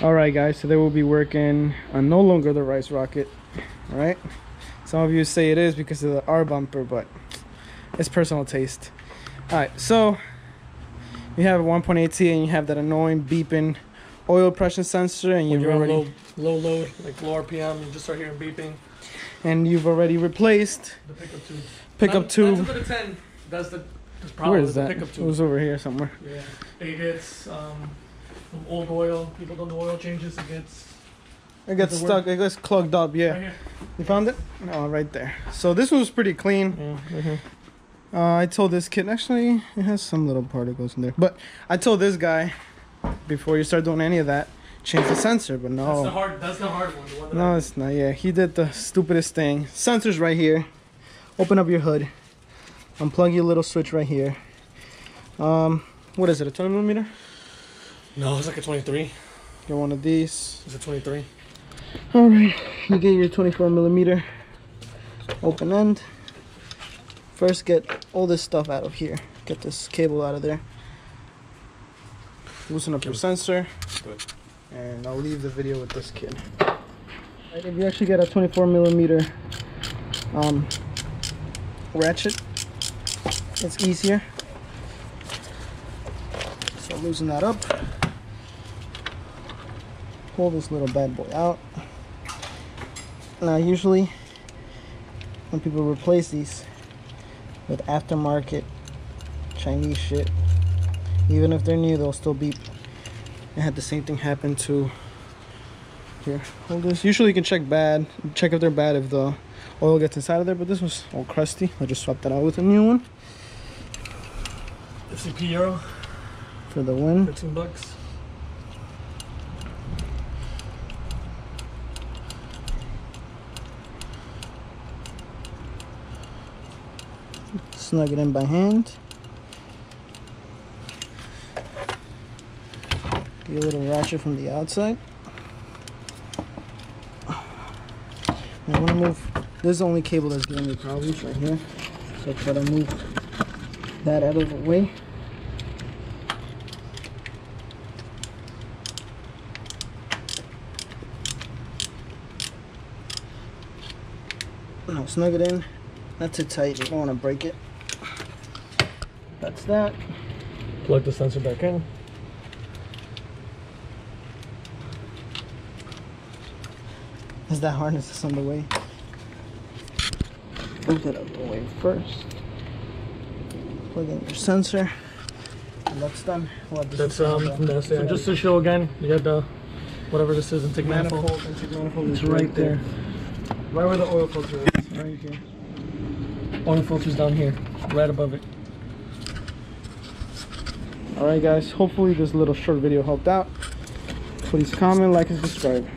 All right, guys. Today we'll be working on no longer the rice rocket. All right. Some of you say it is because of the R bumper, but it's personal taste. All right. So you have a 1.8T and you have that annoying beeping oil pressure sensor, and you've already low, low load, like low RPM, you just start hearing beeping. and you've already replaced The pickup tube. pickup Not- tube. Not to the 10. That's the, the problem Where the that? pickup It was over here somewhere. Yeah. It gets um, from old oil. People don't do oil changes. It gets It gets Does it stuck. It gets clogged up. Yeah. right here. You found it? Oh, right there. So this was pretty clean. Yeah, right here. Uh, I told this kid actually it has some little particles in there, but I told this guy before you start doing any of that, change the sensor. But That's the no, hard. That's the hard one. The one no, it's not. Yeah, he did the stupidest thing. Sensor's right here. Open up your hood. Unplug your little switch right here. Um, what is it? A 20 millimeter? No, it's like a 23. Get one of these. It's a 23. All right, you get your 24 millimeter open end. First, get all this stuff out of here. Get this cable out of there. Loosen up your sensor. Good. And I'll leave the video with this kid. Right, if you actually get a 24 millimeter um, ratchet, it's easier. So loosen that up. Pull this little bad boy out. Now usually when people replace these with aftermarket Chinese shit, even if they're new, they'll still beep. I had the same thing happen to here. Hold this. Usually you can check bad, check if they're bad if the oil gets inside of there, but this was all crusty. I just swapped that out with a new one FCP Euro. for the win. 15 bucks. Snug it in by hand. Get a little ratchet from the outside. I want to move. This is the only cable that's giving me problems right here. So try to move that out of the way. Now snug it in. Not too tight. You don't want to break it. That's that. Plug the sensor back in. Is that harness is on the way? Move that out the way first. Plug in your sensor. And that's done. What, That's um. That's yeah. Just to show again, you got the whatever this is, intake manifold. manifold. Intake manifold It's is right there. Right where the oil filter is. Right here. Oil filter's down here, right above it. Alright guys, hopefully this little short video helped out. Please comment, like, and subscribe.